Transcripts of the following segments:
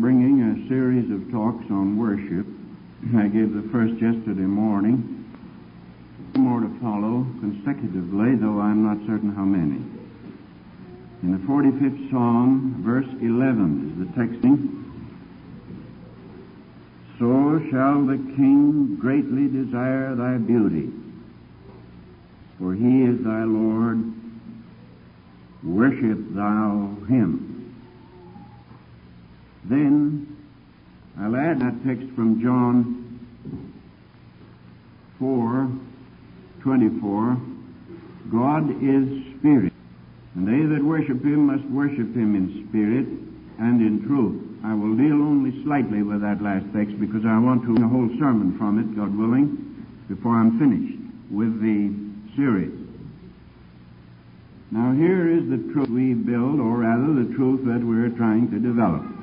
bringing a series of talks on worship. I gave the first yesterday morning. More to follow consecutively, though I'm not certain how many. In the 45th Psalm, verse 11 is the texting. So shall the king greatly desire thy beauty, for he is thy Lord. Worship thou him. Then I'll add that text from John 4 24. God is spirit, and they that worship him must worship him in spirit and in truth. I will deal only slightly with that last text because I want to a whole sermon from it, God willing, before I'm finished with the series. Now here is the truth we build, or rather the truth that we're trying to develop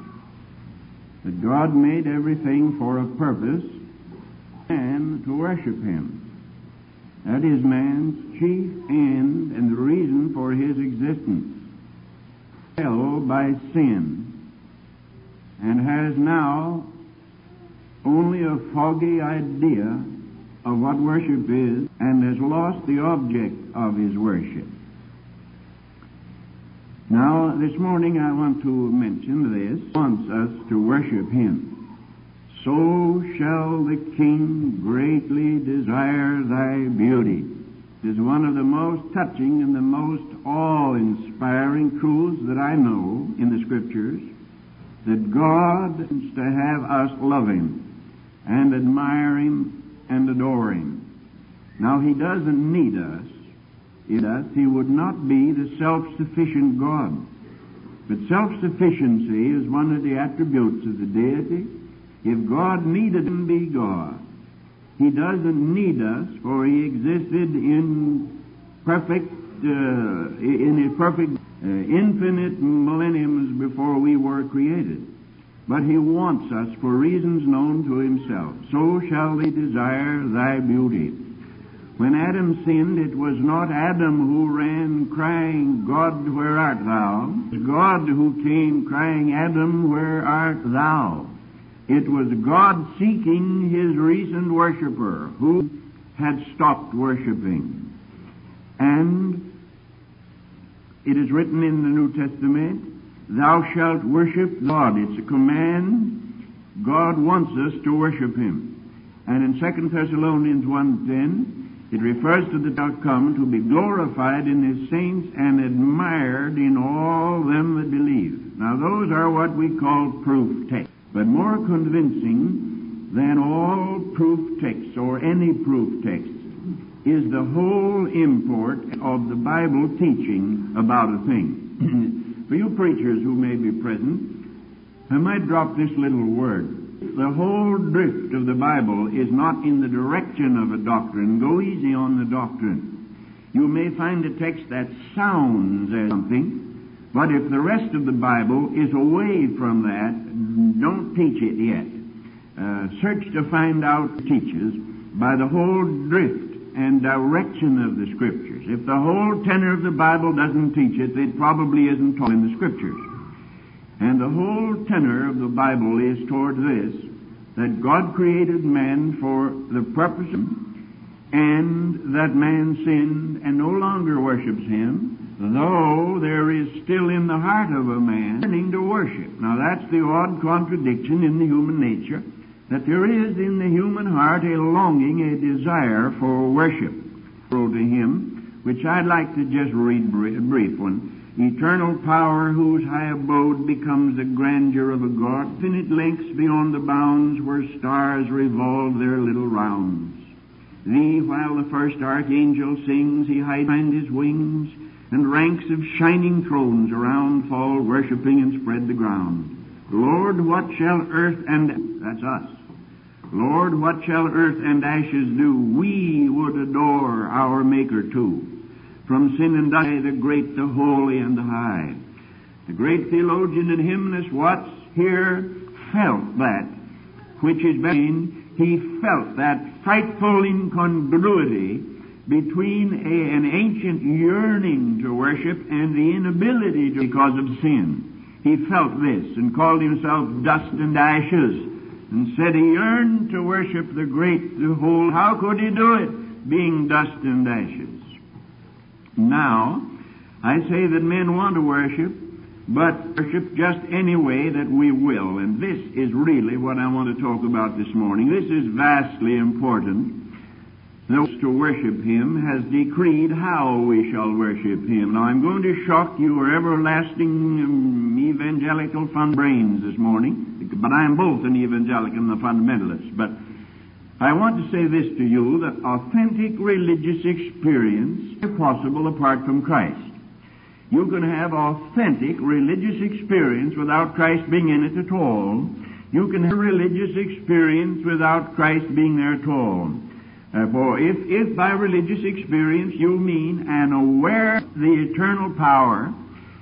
that God made everything for a purpose and to worship Him. That is man's chief end and the reason for his existence. Fell by sin and has now only a foggy idea of what worship is and has lost the object of his worship. Now, this morning I want to mention this. wants us to worship Him. So shall the King greatly desire thy beauty. It is one of the most touching and the most awe-inspiring truths that I know in the Scriptures, that God wants to have us love Him and admire Him and adore Him. Now, He doesn't need us in us, he would not be the self-sufficient God. But self-sufficiency is one of the attributes of the deity. If God needed him be God, he doesn't need us, for he existed in perfect, uh, in a perfect, uh, infinite millenniums before we were created. But he wants us for reasons known to himself. So shall they desire thy beauty. When Adam sinned, it was not Adam who ran crying, God, where art thou? It was God who came crying, Adam, where art thou? It was God seeking his recent worshiper who had stopped worshiping. And it is written in the New Testament, Thou shalt worship God. It's a command. God wants us to worship Him. And in 2 Thessalonians 1.10, it refers to the come to be glorified in his saints and admired in all them that believe. Now those are what we call proof texts. But more convincing than all proof texts or any proof text is the whole import of the Bible teaching about a thing. For you preachers who may be present, I might drop this little word. The whole drift of the Bible is not in the direction of a doctrine. Go easy on the doctrine. You may find a text that sounds as something, but if the rest of the Bible is away from that, don't teach it yet. Uh, search to find out teaches by the whole drift and direction of the Scriptures. If the whole tenor of the Bible doesn't teach it, it probably isn't taught in the Scriptures. And the whole tenor of the Bible is toward this, that God created man for the purpose and that man sinned and no longer worships him, though there is still in the heart of a man yearning to worship. Now that's the odd contradiction in the human nature, that there is in the human heart a longing, a desire for worship to him, which I'd like to just read a brief one eternal power whose high abode becomes the grandeur of a God, infinite lengths beyond the bounds where stars revolve their little rounds. Thee, while the first archangel sings, he hides behind his wings, and ranks of shining thrones around fall, worshipping and spread the ground. Lord, what shall earth and that's us. Lord, what shall earth and ashes do? We would adore our Maker too from sin and die, the great, the holy, and the high. The great theologian and hymnist Watts here felt that which is being, he felt that frightful incongruity between a, an ancient yearning to worship and the inability to because of sin. he felt this and called himself dust and ashes and said he yearned to worship the great, the whole. How could he do it? Being dust and ashes. Now, I say that men want to worship, but worship just any way that we will. And this is really what I want to talk about this morning. This is vastly important those to worship Him has decreed how we shall worship Him. Now I'm going to shock your everlasting um, evangelical fun brains this morning, but I am both an evangelical and a fundamentalist. But I want to say this to you, that authentic religious experience is possible apart from Christ. You can have authentic religious experience without Christ being in it at all. You can have religious experience without Christ being there at all. Uh, for if, if by religious experience you mean an aware the eternal power,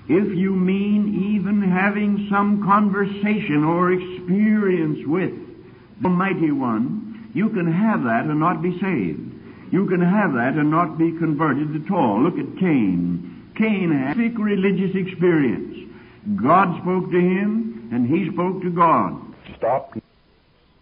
if you mean even having some conversation or experience with the Almighty One, you can have that and not be saved. You can have that and not be converted at all. Look at Cain. Cain had a religious experience. God spoke to him, and he spoke to God. Stop.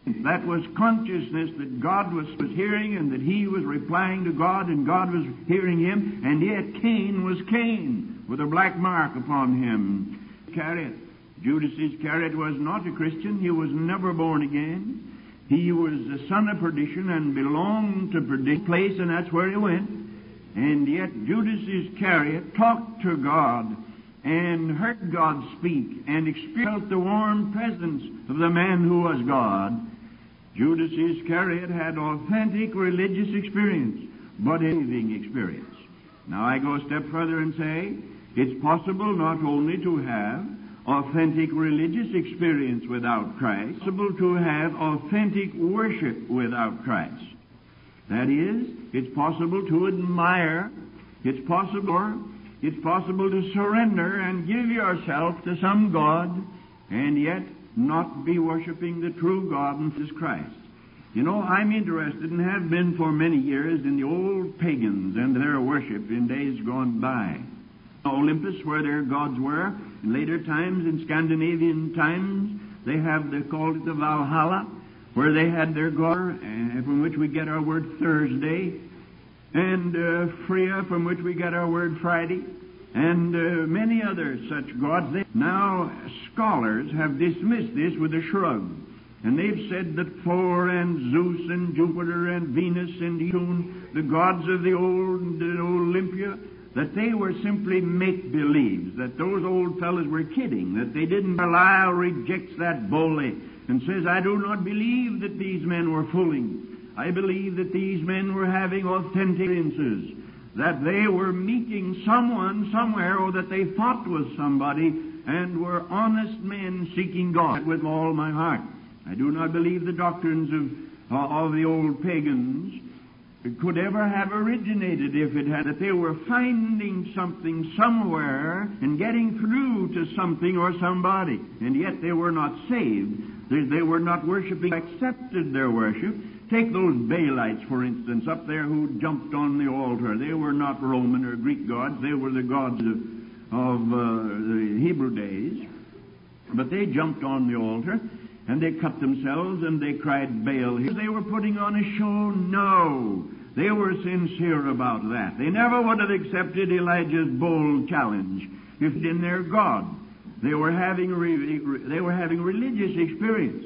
That was consciousness that God was, was hearing and that he was replying to God and God was hearing him, and yet Cain was Cain with a black mark upon him. Iscariot. Judas Iscariot was not a Christian. He was never born again. He was the son of perdition and belonged to perdition place, and that's where he went. And yet Judas Iscariot talked to God and heard God speak and experienced the warm presence of the man who was God. Judas Iscariot had authentic religious experience, but a living experience. Now I go a step further and say it's possible not only to have authentic religious experience without Christ, possible to have authentic worship without Christ. That is, it's possible to admire, it's possible, it's possible to surrender and give yourself to some God, and yet not be worshiping the true God and His Christ. You know, I'm interested and have been for many years in the old pagans and their worship in days gone by. Olympus, where their gods were, later times, in Scandinavian times, they have, they called it the Valhalla, where they had their god, uh, from which we get our word Thursday, and uh, Freya, from which we get our word Friday, and uh, many other such gods. They, now, scholars have dismissed this with a shrug. And they've said that Thor and Zeus and Jupiter and Venus and June, the gods of the old the Olympia, that they were simply make-believes, that those old fellows were kidding, that they didn't. Carlyle rejects that boldly and says, I do not believe that these men were fooling. I believe that these men were having authentic experiences, that they were meeting someone somewhere, or that they thought was somebody, and were honest men seeking God with all my heart. I do not believe the doctrines of, uh, of the old pagans could ever have originated if it had that they were finding something somewhere and getting through to something or somebody, and yet they were not saved. They, they were not worshiping, accepted their worship. Take those Baalites, for instance, up there who jumped on the altar. They were not Roman or Greek gods. They were the gods of, of uh, the Hebrew days. But they jumped on the altar and they cut themselves and they cried Baal. They were putting on a show? No. They were sincere about that. They never would have accepted Elijah's bold challenge if in their God. They were having re- they were having religious experience.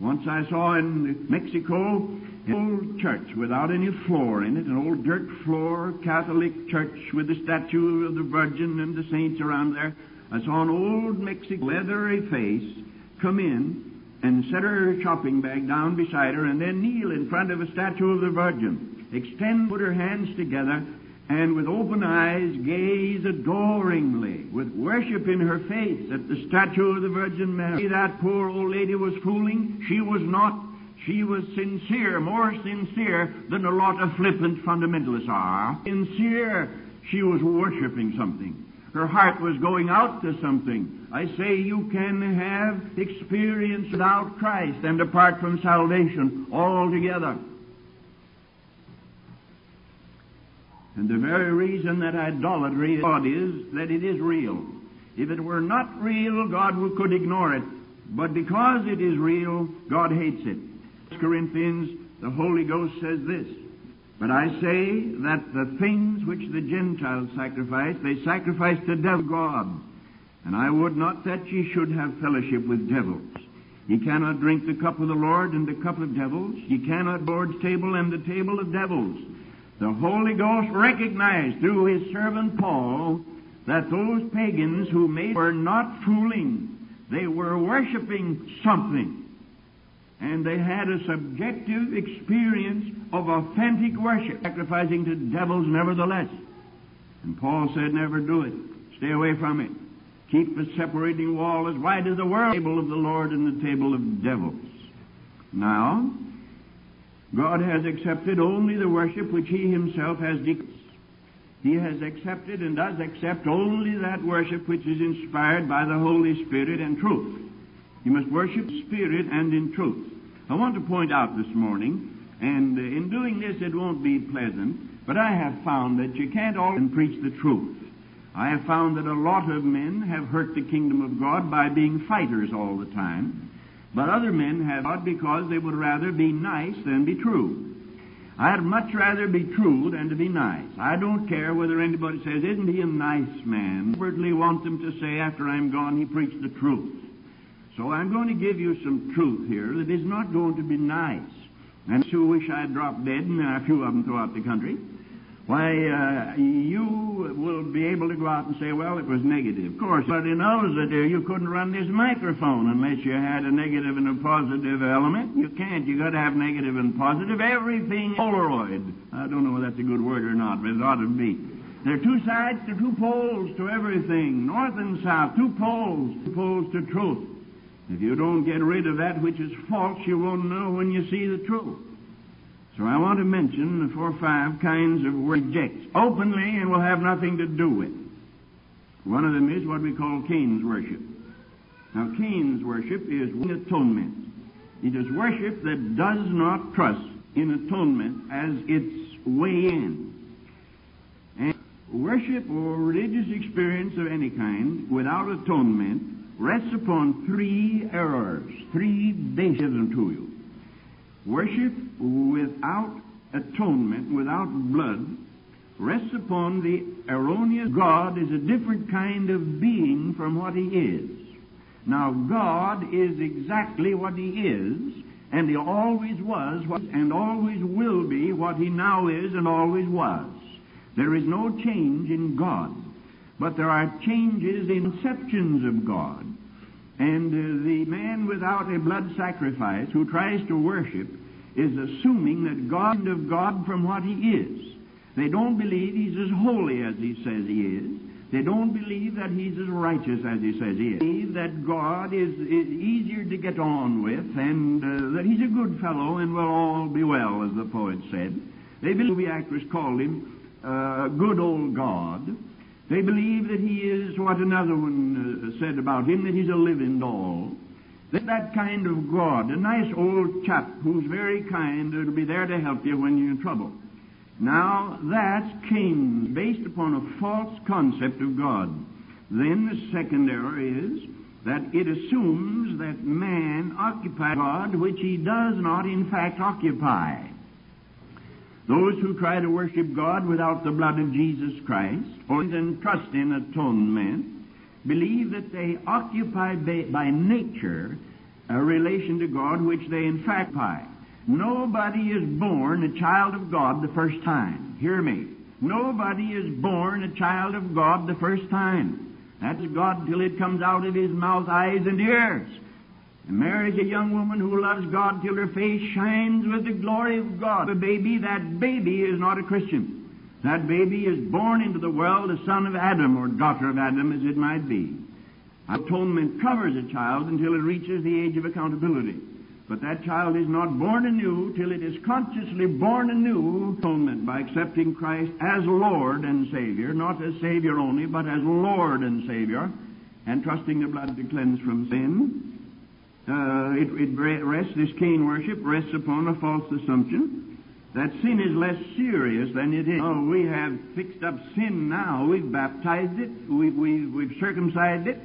Once I saw in Mexico an old church without any floor in it, an old dirt floor Catholic church with the statue of the Virgin and the saints around there. I saw an old Mexican leathery face come in and set her shopping bag down beside her and then kneel in front of a statue of the Virgin. Extend, put her hands together, and with open eyes gaze adoringly, with worship in her face at the statue of the Virgin Mary. That poor old lady was fooling. She was not. She was sincere, more sincere than a lot of flippant fundamentalists are. Sincere. She was worshiping something. Her heart was going out to something. I say you can have experience without Christ and apart from salvation altogether. And the very reason that idolatry is that it is real. If it were not real, God could ignore it. But because it is real, God hates it. Corinthians, the Holy Ghost says this. But I say that the things which the Gentiles sacrifice, they sacrifice to devil God. And I would not that ye should have fellowship with devils. Ye cannot drink the cup of the Lord and the cup of devils. Ye cannot Lord's table and the table of devils. The Holy Ghost recognized through his servant Paul that those pagans who made were not fooling. They were worshiping something. And they had a subjective experience of authentic worship, sacrificing to devils nevertheless. And Paul said, never do it. Stay away from it. Keep the separating wall as wide as the world, table of the Lord and the table of devils. Now, God has accepted only the worship which He Himself has declared. He has accepted and does accept only that worship which is inspired by the Holy Spirit and truth. You must worship Spirit and in truth. I want to point out this morning, and uh, in doing this it won't be pleasant, but I have found that you can't always preach the truth. I have found that a lot of men have hurt the kingdom of God by being fighters all the time, but other men have not because they would rather be nice than be true. I'd much rather be true than to be nice. I don't care whether anybody says, Isn't he a nice man? I certainly want them to say after I'm gone, he preached the truth. So I'm going to give you some truth here that is not going to be nice. And who wish I'd dropped dead, and a few of them throughout the country. Why, uh, you will be able to go out and say, well, it was negative. Of course, but in those that you couldn't run this microphone unless you had a negative and a positive element. You can't. You've got to have negative and positive. Everything Polaroid. I don't know if that's a good word or not, but it ought to be. There are two sides to two poles to everything, north and south, two poles, two poles to truth. If you don't get rid of that which is false, you won't know when you see the truth. So I want to mention the four or five kinds of rejects openly and will have nothing to do with. One of them is what we call Cain's worship. Now, Cain's worship is atonement. It is worship that does not trust in atonement as its way in. And worship or religious experience of any kind without atonement rests upon three errors, three bases to you. Worship without atonement, without blood, rests upon the erroneous God is a different kind of being from what He is. Now, God is exactly what He is, and He always was and always will be what He now is and always was. There is no change in God, but there are changes in conceptions of God. And uh, the man without a blood sacrifice who tries to worship is assuming that God of God from what he is. They don't believe he's as holy as he says he is. They don't believe that he's as righteous as he says he is. They believe that God is, is easier to get on with and uh, that he's a good fellow and will all be well, as the poet said. They believe the actress called him uh, good old God. They believe that he is what another one uh, said about him, that he's a living doll. That that kind of God, a nice old chap who's very kind, that'll be there to help you when you're in trouble. Now, that's Cain, based upon a false concept of God. Then the second error is that it assumes that man occupies God, which he does not in fact occupy. Those who try to worship God without the blood of Jesus Christ, or trust in atonement, believe that they occupy by nature a relation to God which they in fact occupy. Nobody is born a child of God the first time. Hear me. Nobody is born a child of God the first time. That's God till it comes out of his mouth, eyes, and ears marries a young woman who loves God till her face shines with the glory of God. A baby, that baby is not a Christian. That baby is born into the world a son of Adam or daughter of Adam, as it might be. Atonement covers a child until it reaches the age of accountability. But that child is not born anew till it is consciously born anew atonement by accepting Christ as Lord and Savior, not as Savior only, but as Lord and Savior, and trusting the blood to cleanse from sin uh, it, it rests, this Cain worship rests upon a false assumption that sin is less serious than it is. Oh, we have fixed up sin now. We've baptized it. We've, we've, we've circumcised it.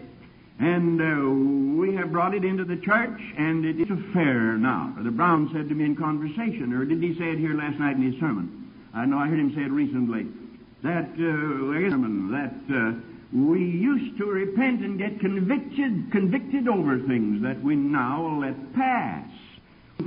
And uh, we have brought it into the church, and it is a fair now. Brother Brown said to me in conversation, or did he say it here last night in his sermon? I know I heard him say it recently. That uh, that uh, we used to repent and get convicted convicted over things that we now let pass.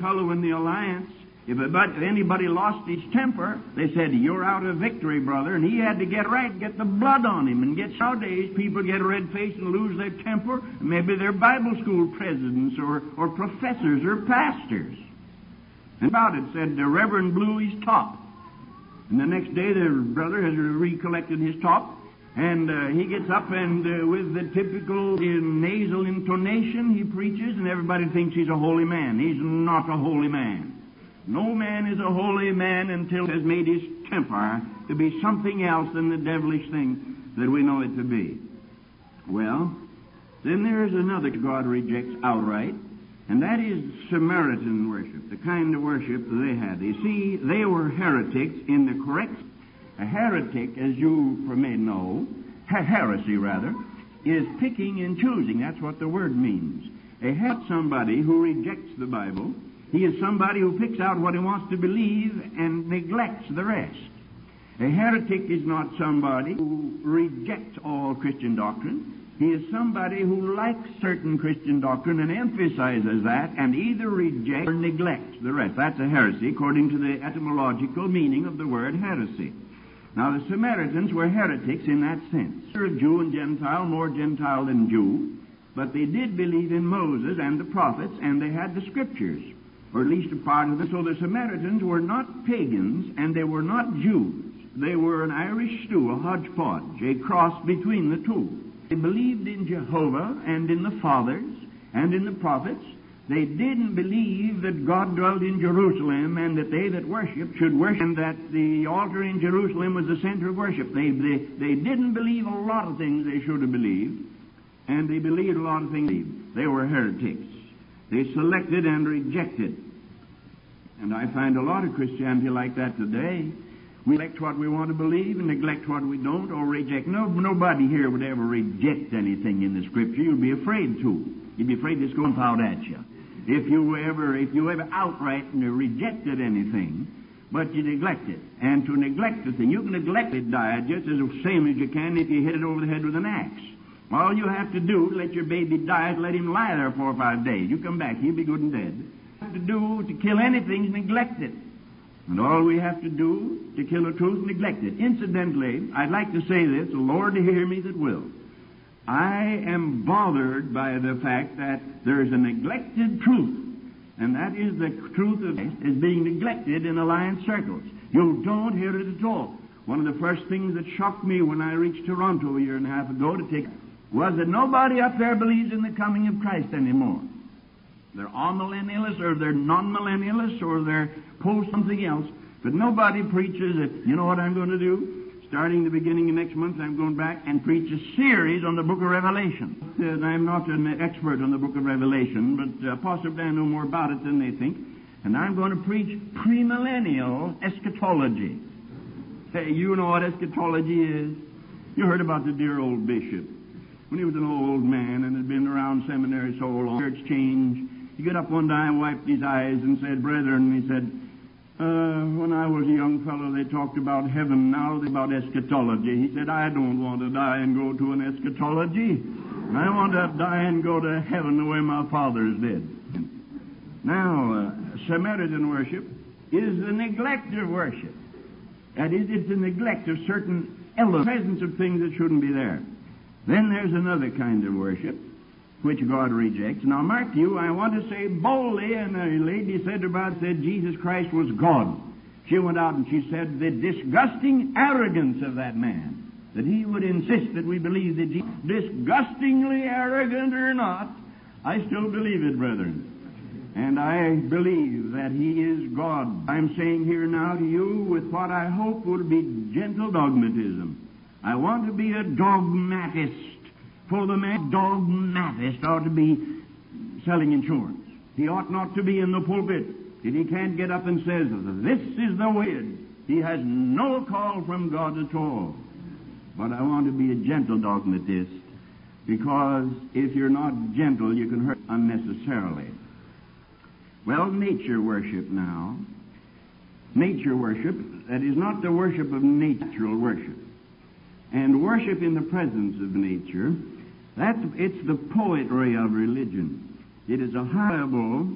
Fellow in the alliance if anybody lost his temper, they said, You're out of victory, brother. And he had to get right, get the blood on him. And get nowadays, people get red faced and lose their temper. Maybe they're Bible school presidents or, or professors or pastors. And about it said, The Reverend blew his top. And the next day, the brother has recollected his top. And uh, he gets up and uh, with the typical uh, nasal intonation, he preaches, and everybody thinks he's a holy man. He's not a holy man. No man is a holy man until he has made his temper to be something else than the devilish thing that we know it to be. Well, then there is another God rejects outright, and that is Samaritan worship, the kind of worship they had. You see, they were heretics in the correct. A heretic, as you may know, heresy rather, is picking and choosing. That's what the word means. A heretic somebody who rejects the Bible he is somebody who picks out what he wants to believe and neglects the rest. A heretic is not somebody who rejects all Christian doctrine. He is somebody who likes certain Christian doctrine and emphasizes that and either rejects or neglects the rest. That's a heresy according to the etymological meaning of the word heresy. Now, the Samaritans were heretics in that sense. They're Jew and Gentile, more Gentile than Jew, but they did believe in Moses and the prophets, and they had the scriptures or at least a part of them. So the Samaritans were not pagans and they were not Jews. They were an Irish stew, a hodgepodge, a cross between the two. They believed in Jehovah and in the fathers and in the prophets. They didn't believe that God dwelt in Jerusalem and that they that worshiped should worship and that the altar in Jerusalem was the center of worship. They, they, they didn't believe a lot of things they should have believed, and they believed a lot of things. They were heretics. They selected and rejected. And I find a lot of Christianity like that today. We elect what we want to believe and neglect what we don't or reject. No, nobody here would ever reject anything in the Scripture. You'd be afraid to. You'd be afraid it's going to out at you. If you ever, if you ever outright rejected anything, but you neglect it. And to neglect the thing, you can neglect it diet just as same as you can if you hit it over the head with an axe. All you have to do, let your baby die, let him lie there four or five days. You come back, he'll be good and dead. Have to do to kill anything is neglect it. And all we have to do to kill a truth, neglect it. Incidentally, I'd like to say this, the Lord to hear me that will. I am bothered by the fact that there is a neglected truth, and that is the truth of is being neglected in alliance circles. You don't hear it at all. One of the first things that shocked me when I reached Toronto a year and a half ago to take was that nobody up there believes in the coming of Christ anymore. They're all millennialists, or they're non-millennialists or they're post something else, but nobody preaches that, you know what I'm going to do? Starting the beginning of next month, I'm going back and preach a series on the book of Revelation. And I'm not an expert on the book of Revelation, but uh, possibly I know more about it than they think. And I'm going to preach premillennial eschatology. Hey, you know what eschatology is? You heard about the dear old bishop when he was an old man and had been around seminary so long, church change. He got up one day and wiped his eyes and said, Brethren, he said, uh, when I was a young fellow, they talked about heaven. Now they about eschatology. He said, I don't want to die and go to an eschatology. I want to die and go to heaven the way my fathers did. Now, uh, Samaritan worship is the neglect of worship. That is, it's the neglect of certain elements, presence of things that shouldn't be there. Then there's another kind of worship which God rejects. Now, mark you, I want to say boldly, and a lady said about said Jesus Christ was God. She went out and she said the disgusting arrogance of that man, that he would insist that we believe that Jesus, disgustingly arrogant or not, I still believe it, brethren. And I believe that he is God. I'm saying here now to you with what I hope will be gentle dogmatism. I want to be a dogmatist. For the man, dogmatist ought to be selling insurance. He ought not to be in the pulpit If he can't get up and says, This is the way, he has no call from God at all. But I want to be a gentle dogmatist because if you're not gentle, you can hurt unnecessarily. Well, nature worship now. Nature worship, that is not the worship of natural worship. And worship in the presence of nature, that's, it's the poetry of religion. It is a horrible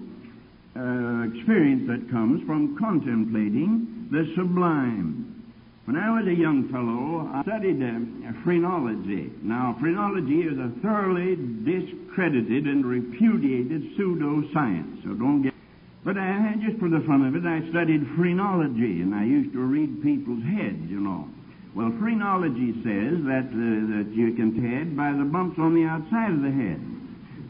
uh, experience that comes from contemplating the sublime. When I was a young fellow, I studied uh, phrenology. Now, phrenology is a thoroughly discredited and repudiated pseudoscience, so don't get. But I, just for the fun of it, I studied phrenology, and I used to read people's heads, you know. Well, phrenology says that uh, that you can tell by the bumps on the outside of the head.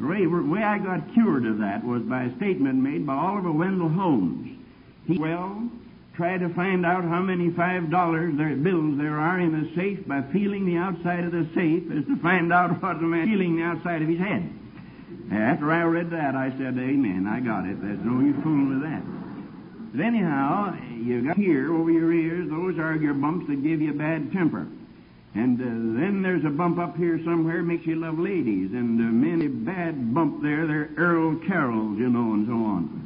The way, I got cured of that was by a statement made by Oliver Wendell Holmes. He, well, try to find out how many five dollars there bills there are in a safe by feeling the outside of the safe as to find out what the man feeling the outside of his head. After I read that, I said, Amen, I got it. There's no use fooling with that. But anyhow, you got here over your ears, those are your bumps that give you a bad temper. And uh, then there's a bump up here somewhere makes you love ladies, and uh, many bad bump there, they're Earl Carrolls, you know, and so on.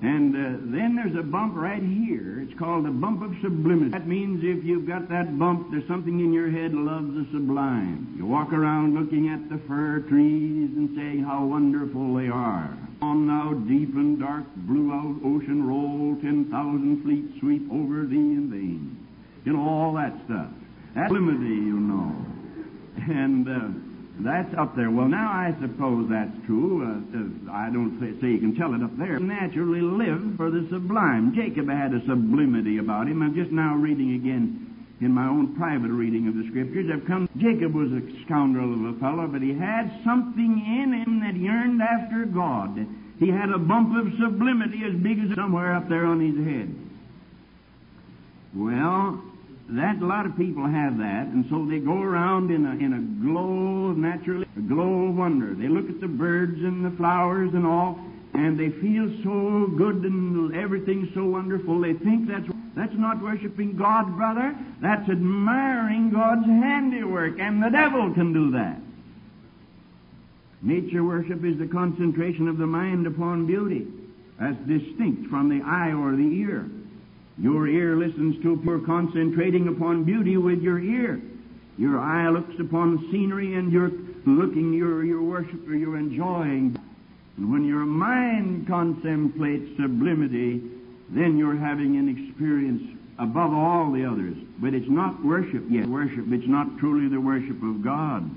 And uh, then there's a bump right here. It's called the bump of sublimity. That means if you've got that bump, there's something in your head loves the sublime. You walk around looking at the fir trees and saying how wonderful they are. On now deep and dark blue out ocean roll, ten thousand fleets sweep over thee in vain. You know, all that stuff. That's sublimity, you know. And uh, that's up there. Well, now I suppose that's true. Uh, I don't say, say, you can tell it up there. Naturally live for the sublime. Jacob had a sublimity about him. I'm just now reading again in my own private reading of the scriptures. I've come. Jacob was a scoundrel of a fellow, but he had something in him that yearned after God. He had a bump of sublimity as big as somewhere up there on his head. Well, that a lot of people have that, and so they go around in a in a glow of naturally a glow of wonder. They look at the birds and the flowers and all, and they feel so good and everything's so wonderful. They think that's that's not worshiping God, brother. That's admiring God's handiwork, and the devil can do that. Nature worship is the concentration of the mind upon beauty, as distinct from the eye or the ear. Your ear listens to pure concentrating upon beauty with your ear. Your eye looks upon scenery and you're looking, you're, you're worshiping, you're enjoying. And when your mind contemplates sublimity, then you're having an experience above all the others. But it's not worship yet. Worship, it's not truly the worship of God.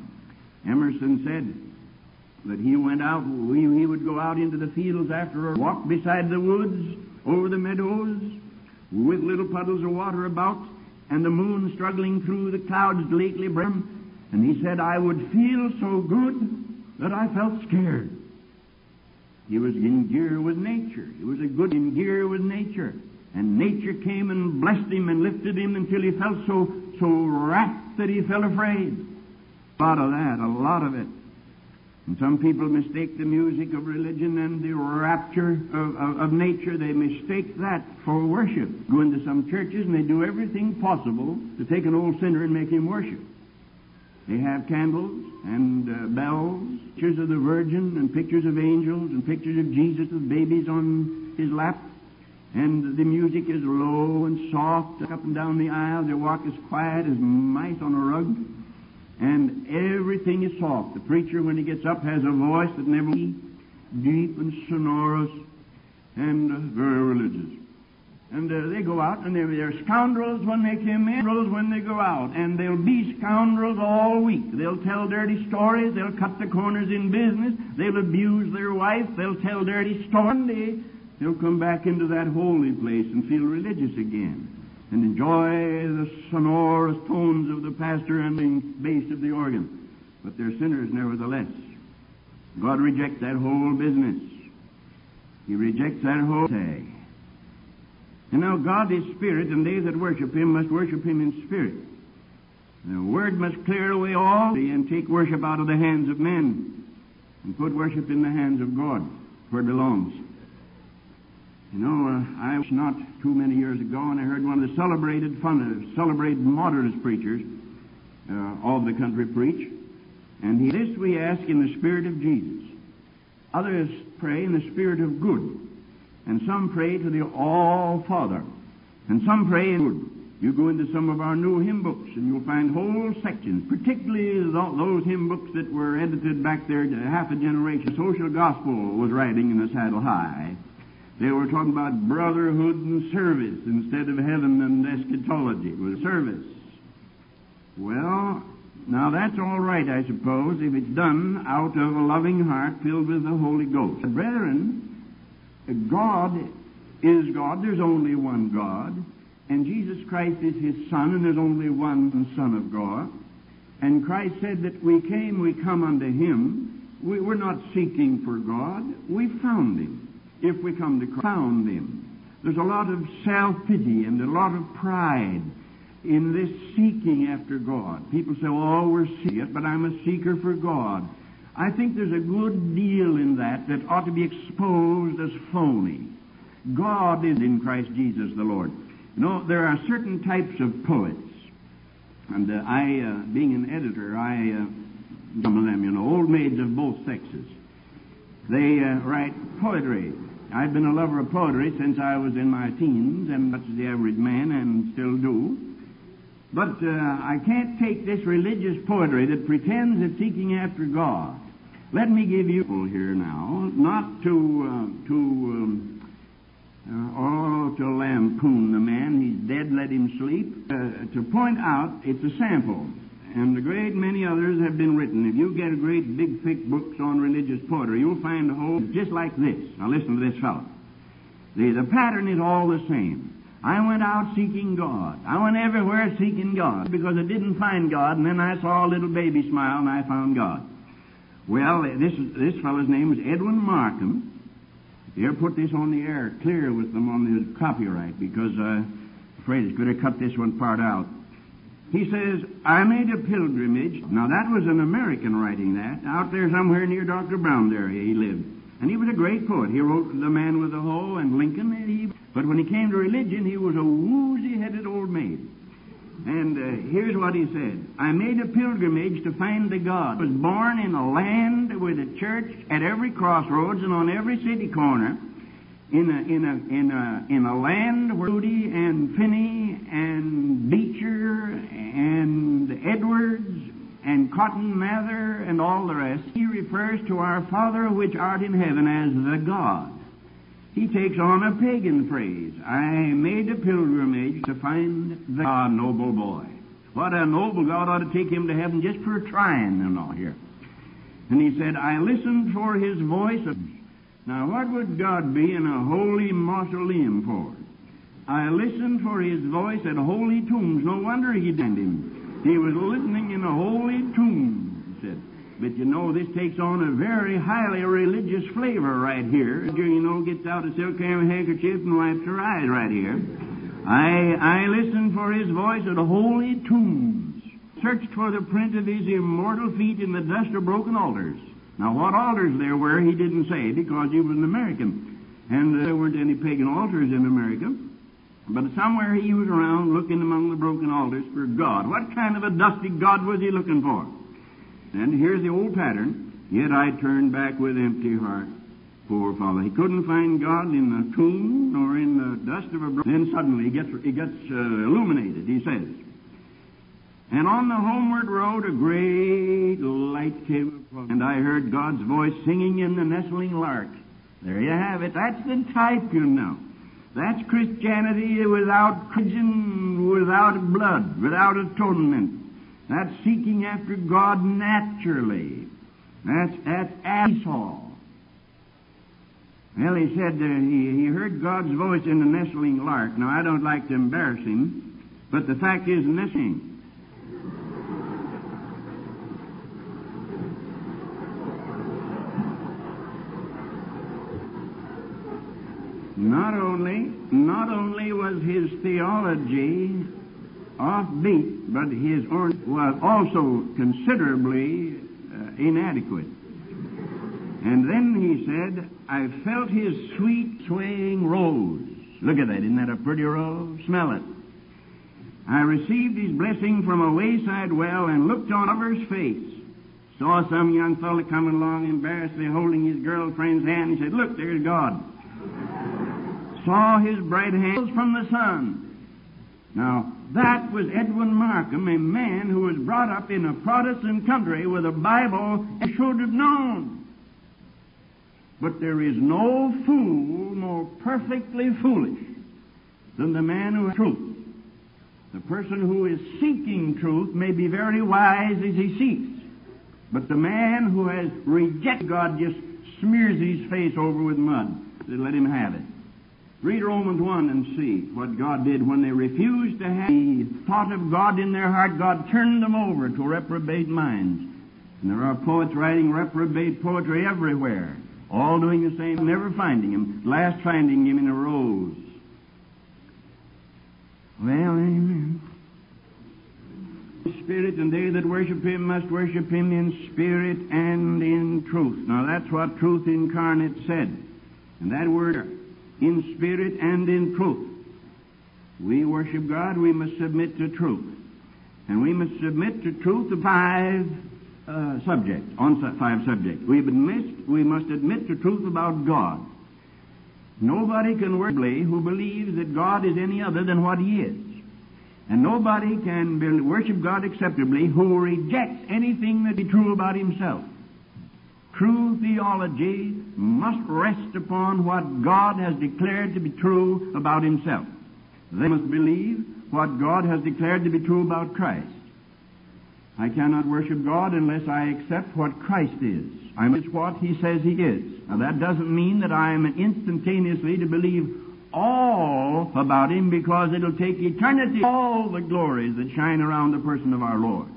Emerson said that he went out, he would go out into the fields after a walk beside the woods, over the meadows, with little puddles of water about, and the moon struggling through the clouds lately brim. And he said, I would feel so good that I felt scared. He was in gear with nature. He was a good in gear with nature. And nature came and blessed him and lifted him until he felt so, so rapt that he felt afraid. A lot of that, a lot of it. And some people mistake the music of religion and the rapture of, of, of, nature. They mistake that for worship. Go into some churches and they do everything possible to take an old sinner and make him worship. They have candles and uh, bells, pictures of the Virgin and pictures of angels and pictures of Jesus with babies on his lap. And the music is low and soft up and down the aisle. They walk as quiet as mice on a rug and everything is soft. The preacher, when he gets up, has a voice that never deep and sonorous and uh, very religious. And uh, they go out, and they're, they're scoundrels when they come in, scoundrels when they go out, and they'll be scoundrels all week. They'll tell dirty stories. They'll cut the corners in business. They'll abuse their wife. They'll tell dirty stories. They'll come back into that holy place and feel religious again and enjoy the sonorous tones of the pastor and the bass of the organ. But they're sinners nevertheless. God rejects that whole business. He rejects that whole day. And now God is spirit, and they that worship Him must worship Him in spirit. The Word must clear away all and take worship out of the hands of men and put worship in the hands of God, where it belongs. You know, uh, I was not too many years ago, and I heard one of the celebrated, fun, celebrated modernist preachers uh, of the country preach, and he, this we ask in the Spirit of Jesus. Others pray in the Spirit of good, and some pray to the All Father, and some pray in good. You go into some of our new hymn books, and you'll find whole sections, particularly those hymn books that were edited back there half a generation. Social Gospel was riding in the saddle high. They were talking about brotherhood and service instead of heaven and eschatology. It was service. Well, now that's all right, I suppose, if it's done out of a loving heart filled with the Holy Ghost. Brethren, God is God. There's only one God. And Jesus Christ is His Son, and there's only one Son of God. And Christ said that we came, we come unto Him. We, we're not seeking for God. We found Him. If we come to Christ, found Him. There's a lot of self-pity and a lot of pride in this seeking after God. People say, oh, we're seeking but I'm a seeker for God. I think there's a good deal in that that ought to be exposed as phony. God is in Christ Jesus the Lord. You know, there are certain types of poets, and uh, I, uh, being an editor, I, uh, some of them, you know, old maids of both sexes. They uh, write poetry. I've been a lover of poetry since I was in my teens, and much as the average man, and still do. But uh, I can't take this religious poetry that pretends it's seeking after God. Let me give you here now, not to uh, to um, uh, oh to lampoon the man. He's dead. Let him sleep. Uh, to point out, it's a sample, and a great many others have been written. If you get a great big thick books on religious poetry, you'll find a whole just like this. Now listen to this fellow. The the pattern is all the same. I went out seeking God. I went everywhere seeking God because I didn't find God, and then I saw a little baby smile and I found God. Well, this this fellow's name was Edwin Markham. Ever put this on the air, clear with them on the copyright because uh, I'm afraid it's going to cut this one part out. He says, I made a pilgrimage. Now that was an American writing that, out there somewhere near Dr. Brown there he lived. And he was a great poet. He wrote The Man with the Hoe and Lincoln. And he, but when he came to religion, he was a woozy-headed old maid. And uh, here's what he said. I made a pilgrimage to find the God. I was born in a land with a church at every crossroads and on every city corner. In a, in a, in a, in a land where Moody and Finney and Beecher and Edwards and Cotton Mather and all the rest, he refers to our Father which art in heaven as the God. He takes on a pagan phrase. I made a pilgrimage to find the God, noble boy. What a noble God ought to take him to heaven just for trying and all here. And he said, I listened for his voice. Now, what would God be in a holy mausoleum for? I listened for his voice at holy tombs. No wonder he did him. He was listening in a holy tomb, he said. But you know, this takes on a very highly religious flavor right here. You know, gets out a silk handkerchief and wipes her eyes right here. I, I listened for his voice at holy tombs, searched for the print of his immortal feet in the dust of broken altars. Now, what altars there were, he didn't say because he was an American. And uh, there weren't any pagan altars in America. But somewhere he was around looking among the broken altars for God. What kind of a dusty God was he looking for? And here's the old pattern. Yet I turned back with empty heart. Poor fellow. He couldn't find God in the tomb nor in the dust of a bro- Then suddenly he gets, he gets uh, illuminated, he says. And on the homeward road a great light came across, and I heard God's voice singing in the nestling lark. There you have it. That's the type, you know. That's Christianity without Christian, without blood, without atonement. That's seeking after God naturally. That's, that's Esau. Well, he said uh, he, he heard God's voice in the nestling lark. Now, I don't like to embarrass him, but the fact is, nesting. Not only, not only was his theology offbeat, but his was also considerably uh, inadequate. And then he said, I felt his sweet swaying rose. Look at that. Isn't that a pretty rose? Smell it. I received his blessing from a wayside well and looked on lover's face. Saw some young fellow coming along embarrassedly holding his girlfriend's hand. He said, Look, there's God. Saw his bright hands from the sun. Now, that was Edwin Markham, a man who was brought up in a Protestant country with a Bible and should have known. But there is no fool more perfectly foolish than the man who has truth. The person who is seeking truth may be very wise as he seeks, but the man who has rejected God just smears his face over with mud let him have it. Read Romans 1 and see what God did when they refused to have the thought of God in their heart. God turned them over to reprobate minds. And there are poets writing reprobate poetry everywhere, all doing the same, never finding him, last finding him in a rose. Well, amen. Spirit, and they that worship Him must worship Him in spirit and in truth. Now that's what truth incarnate said. And that word in spirit and in truth. We worship God, we must submit to truth. And we must submit to truth to five uh, subjects, on five subjects. We must, we must admit the truth about God. Nobody can worship who believes that God is any other than what He is. And nobody can worship God acceptably who rejects anything that be true about Himself. True theology must rest upon what God has declared to be true about Himself. They must believe what God has declared to be true about Christ. I cannot worship God unless I accept what Christ is. I must what He says He is. Now that doesn't mean that I am instantaneously to believe all about Him because it'll take eternity, all the glories that shine around the person of our Lord.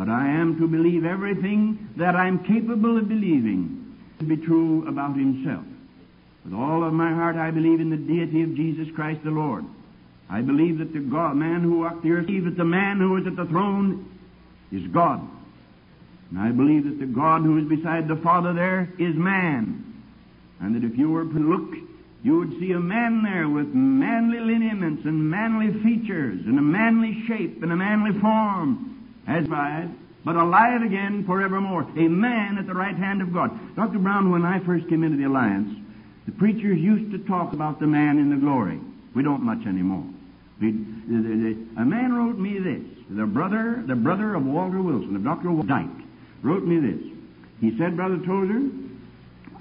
But I am to believe everything that I'm capable of believing to be true about Himself. With all of my heart, I believe in the deity of Jesus Christ the Lord. I believe that the God, man who walked the earth, believe that the man who is at the throne is God. And I believe that the God who is beside the Father there is man. And that if you were to look, you would see a man there with manly lineaments and manly features and a manly shape and a manly form as died, but alive again forevermore. A man at the right hand of God. Dr. Brown, when I first came into the Alliance, the preachers used to talk about the man in the glory. We don't much anymore. We, the, the, the, a man wrote me this. The brother, the brother of Walter Wilson, of Dr. Dyke, wrote me this. He said, Brother Tozer,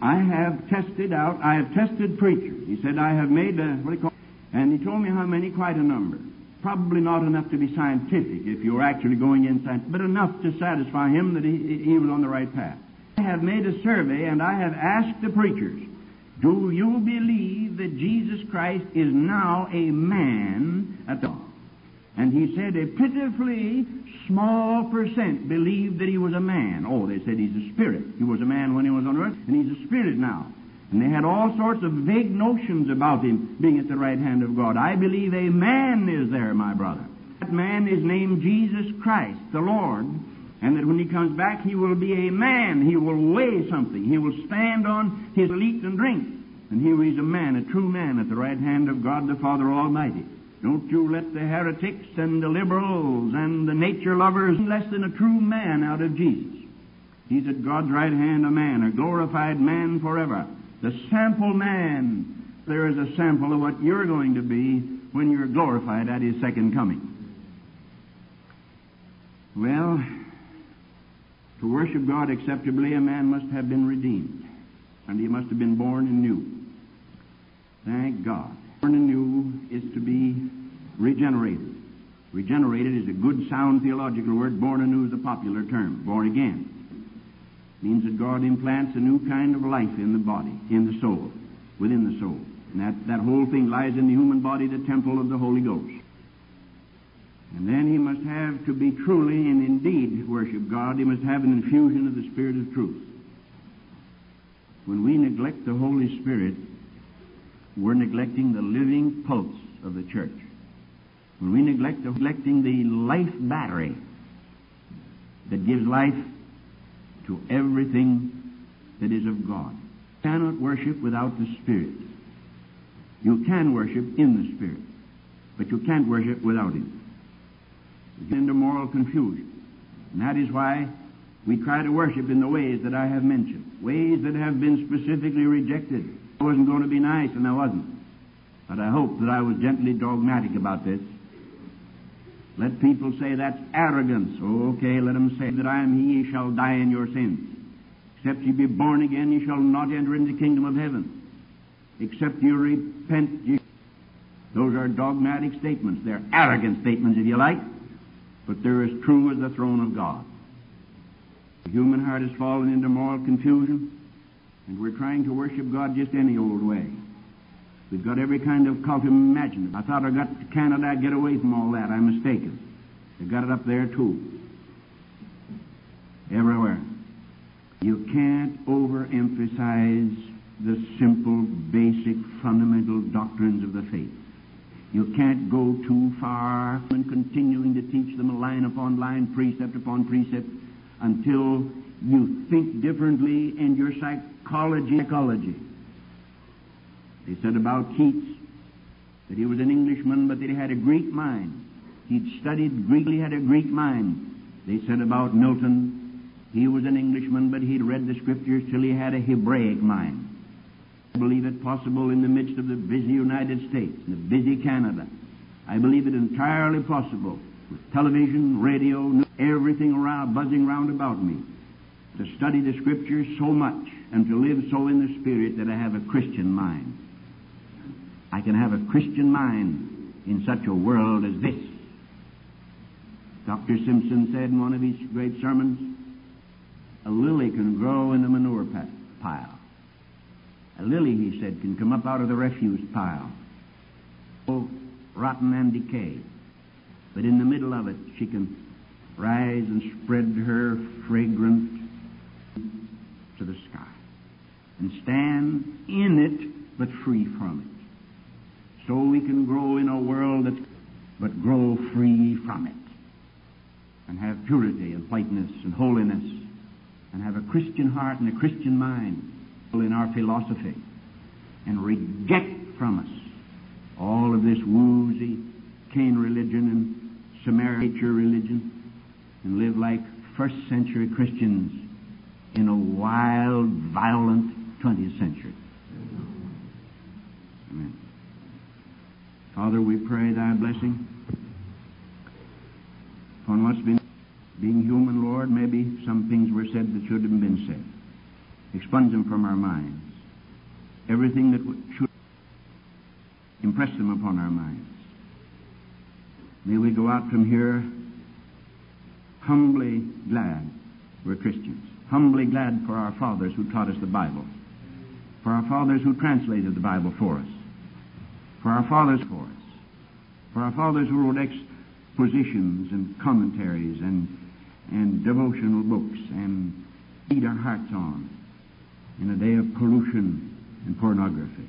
I have tested out, I have tested preachers. He said, I have made a, what do you call? And he told me how many, quite a number. Probably not enough to be scientific if you're actually going in science, but enough to satisfy him that he, he was on the right path. I have made a survey and I have asked the preachers, do you believe that Jesus Christ is now a man at all? and he said a pitifully small percent believed that he was a man. Oh, they said he's a spirit. He was a man when he was on earth, and he's a spirit now. And they had all sorts of vague notions about him being at the right hand of God. I believe a man is there, my brother. That man is named Jesus Christ, the Lord. And that when he comes back, he will be a man. He will weigh something. He will stand on his eat and drink. And he is a man, a true man, at the right hand of God the Father Almighty. Don't you let the heretics and the liberals and the nature lovers less than a true man out of Jesus. He's at God's right hand, a man, a glorified man forever. The sample man. There is a sample of what you're going to be when you're glorified at His second coming. Well, to worship God acceptably, a man must have been redeemed, and he must have been born anew. Thank God. Born anew is to be regenerated. Regenerated is a good, sound theological word. Born anew is a popular term. Born again means that God implants a new kind of life in the body, in the soul, within the soul. And that, that whole thing lies in the human body, the temple of the Holy Ghost. And then he must have, to be truly and indeed worship God, he must have an infusion of the Spirit of truth. When we neglect the Holy Spirit, we're neglecting the living pulse of the church. When we neglect neglecting the life battery that gives life to everything that is of God. cannot worship without the Spirit. You can worship in the Spirit, but you can't worship without Him. You get into moral confusion. And that is why we try to worship in the ways that I have mentioned, ways that have been specifically rejected. I wasn't going to be nice, and I wasn't. But I hope that I was gently dogmatic about this. Let people say that's arrogance. Okay, let them say that I am he, ye shall die in your sins. Except ye be born again, ye shall not enter into the kingdom of heaven. Except you repent, ye... Those are dogmatic statements. They're arrogant statements, if you like, but they're as true as the throne of God. The human heart has fallen into moral confusion, and we're trying to worship God just any old way. We've got every kind of cult imaginable. I thought I got to Canada, I'd get away from all that. I'm mistaken. They've got it up there too. Everywhere. You can't overemphasize the simple, basic, fundamental doctrines of the faith. You can't go too far in continuing to teach them line upon line, precept upon precept, until you think differently in your psychology. psychology. They said about Keats that he was an Englishman, but that he had a Greek mind. He'd studied Greek, he had a Greek mind. They said about Milton, he was an Englishman, but he'd read the scriptures till he had a Hebraic mind. I believe it possible in the midst of the busy United States, the busy Canada. I believe it entirely possible with television, radio, everything around, buzzing round about me, to study the Scriptures so much and to live so in the Spirit that I have a Christian mind. I can have a Christian mind in such a world as this. Dr. Simpson said in one of his great sermons, a lily can grow in the manure pile. A lily, he said, can come up out of the refuse pile, oh, rotten and decayed. But in the middle of it, she can rise and spread her fragrance to the sky and stand in it, but free from it so we can grow in a world that, but grow free from it, and have purity and whiteness and holiness, and have a Christian heart and a Christian mind. In our philosophy, and reject from us all of this woozy Cain religion and Samaritan religion, and live like first century Christians in a wild, violent 20th century. Amen. Father, we pray thy blessing upon what's been being human, Lord. Maybe some things were said that should have been said. Expunge them from our minds. Everything that should impress them upon our minds. May we go out from here humbly glad we're Christians, humbly glad for our fathers who taught us the Bible, for our fathers who translated the Bible for us, for our fathers for us, for our fathers who wrote expositions and commentaries and, and devotional books and feed our hearts on in a day of pollution and pornography.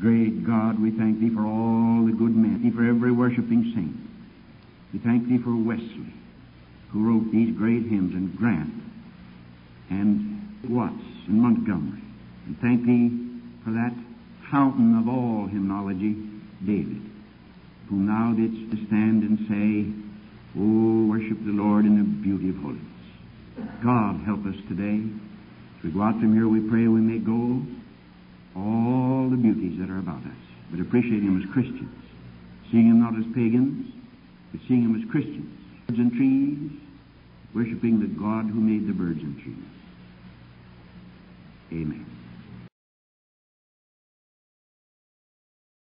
Great God, we thank Thee for all the good men, Thee for every worshiping saint. We thank Thee for Wesley, who wrote these great hymns, and Grant, and Watts, and Montgomery. And thank Thee for that fountain of all hymnology, David, who now didst stand and say, Oh, worship the Lord in the beauty of holiness. God help us today. As we go out from here, we pray we may go all the beauties that are about us, but appreciate Him as Christians, seeing Him not as pagans, but seeing Him as Christians. Birds and trees, worshiping the God who made the birds and trees. Amen.